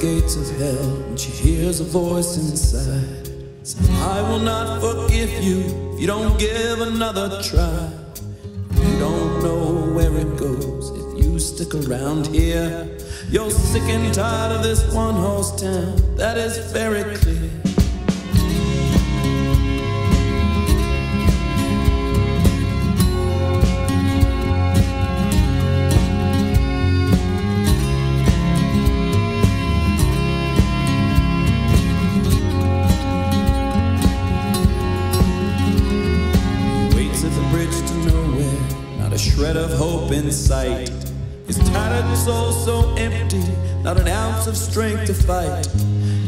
gates of hell when she hears a voice inside. Saying, I will not forgive you if you don't give another try. You don't know where it goes if you stick around here. You're sick and tired of this one horse town, that is very clear. Of hope in sight. His tattered soul so empty, not an ounce of strength to fight.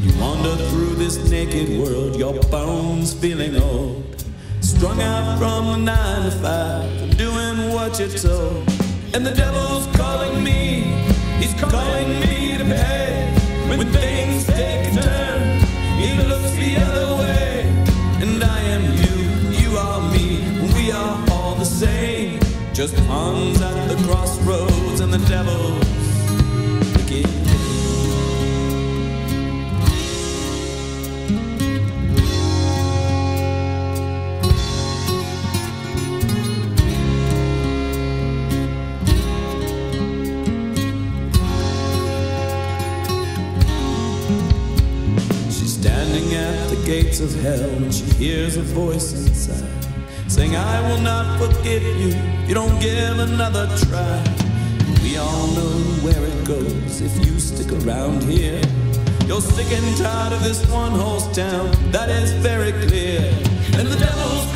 You wander through this naked world, your bones feeling old. Strung out from the nine to five, doing what you're told. And the devil's calling me, he's calling me to pay. When things take Just pawns at the crossroads and the devil's wicked. She's standing at the gates of hell when she hears a voice inside saying, I will not forgive you you don't give another try. We all know where it goes if you stick around here. You're sick and tired of this one horse town, that is very clear. And the devil's